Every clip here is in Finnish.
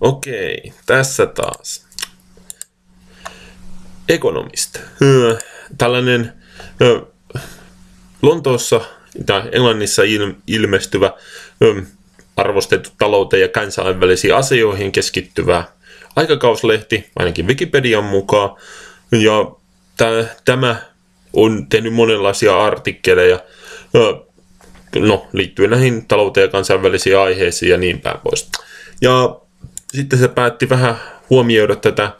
Okei, tässä taas. Ekonomista. Öö, Tällainen Lontoossa tai Englannissa il- ilmestyvä arvostettu talouteen ja kansainvälisiin asioihin keskittyvä aikakauslehti, ainakin Wikipedian mukaan. Ja tämä on tehnyt monenlaisia artikkeleja no, liittyen näihin talouteen ja kansainvälisiin aiheisiin ja niin päin pois. Ja sitten se päätti vähän huomioida tätä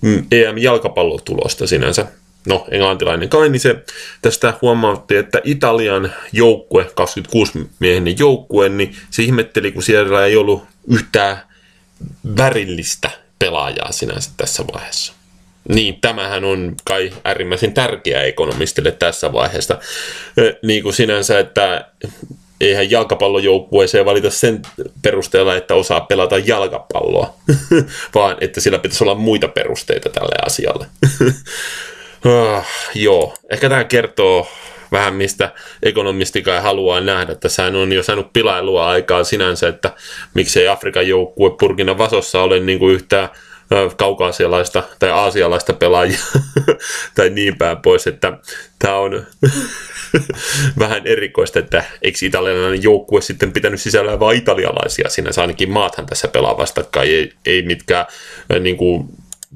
mm, EM-jalkapallotulosta sinänsä. No, englantilainen kai, niin se tästä huomautti, että Italian joukkue, 26-miehinen joukkue, niin se ihmetteli, kun siellä ei ollut yhtään värillistä pelaajaa sinänsä tässä vaiheessa. Niin, tämähän on kai äärimmäisen tärkeä ekonomistille tässä vaiheessa. Niin kuin sinänsä, että eihän jalkapallojoukkueeseen valita sen perusteella, että osaa pelata jalkapalloa, vaan että sillä pitäisi olla muita perusteita tälle asialle. ah, joo, ehkä tämä kertoo vähän mistä ekonomistikaan haluaa nähdä. Tässä on jo saanut pilailua aikaa sinänsä, että miksei Afrikan joukkue Purkina Vasossa ole niin kuin yhtään kaukaasialaista tai aasialaista pelaajia. Tai niin päin pois, että tämä on vähän erikoista, että eikö italialainen joukkue sitten pitänyt sisällään vain italialaisia, sinänsä ainakin maathan tässä pelaa vastakkain, ei, ei mitkään niin kuin,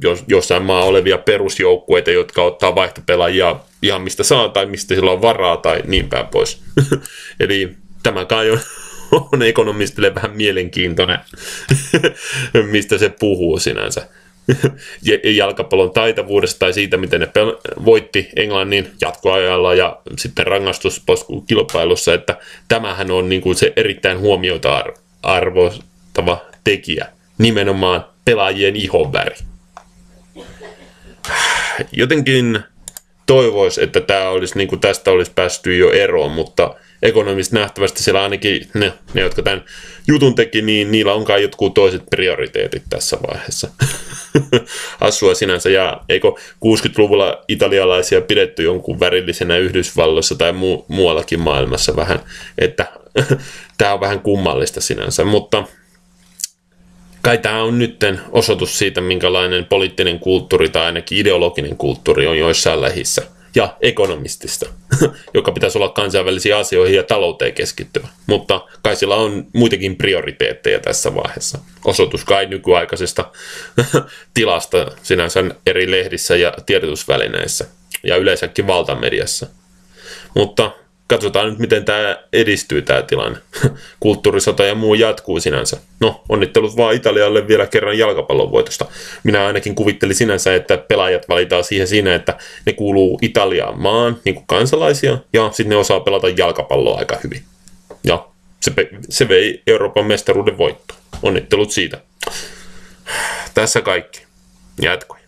jos, jossain maa olevia perusjoukkueita, jotka ottaa vaihtopelaajia ihan mistä saa tai mistä sillä on varaa tai niin päin pois. Eli tämä kai on on ekonomistille vähän mielenkiintoinen, mistä se puhuu sinänsä. jalkapallon taitavuudesta tai siitä, miten ne pel- voitti Englannin jatkoajalla ja sitten rangaistuskilpailussa, että tämähän on niin kuin se erittäin huomioita arvostava tekijä, nimenomaan pelaajien ihonväri. Jotenkin toivoisi, että tämä olisi, niin kuin tästä olisi päästy jo eroon, mutta ekonomista nähtävästi siellä ainakin ne, ne, jotka tämän jutun teki, niin niillä on kai jotkut toiset prioriteetit tässä vaiheessa. Assua sinänsä, ja eikö 60-luvulla italialaisia pidetty jonkun värillisenä Yhdysvalloissa tai mu- muuallakin maailmassa vähän, että tämä on vähän kummallista sinänsä, mutta kai tämä on nytten osoitus siitä, minkälainen poliittinen kulttuuri tai ainakin ideologinen kulttuuri on joissain lähissä. Ja ekonomistista, joka pitäisi olla kansainvälisiin asioihin ja talouteen keskittyvä. Mutta kai sillä on muitakin prioriteetteja tässä vaiheessa. Osoitus kai nykyaikaisesta tilasta sinänsä eri lehdissä ja tiedotusvälineissä ja yleensäkin valtamediassa. Mutta katsotaan nyt, miten tämä edistyy tämä tilanne. Kulttuurisota ja muu jatkuu sinänsä. No, onnittelut vaan Italialle vielä kerran jalkapallon voitosta. Minä ainakin kuvittelin sinänsä, että pelaajat valitaan siihen siinä, että ne kuuluu Italiaan maan niin kuin kansalaisia, ja sitten ne osaa pelata jalkapalloa aika hyvin. Ja se, se vei Euroopan mestaruuden voittoon. Onnittelut siitä. Tässä kaikki. Jatkoi.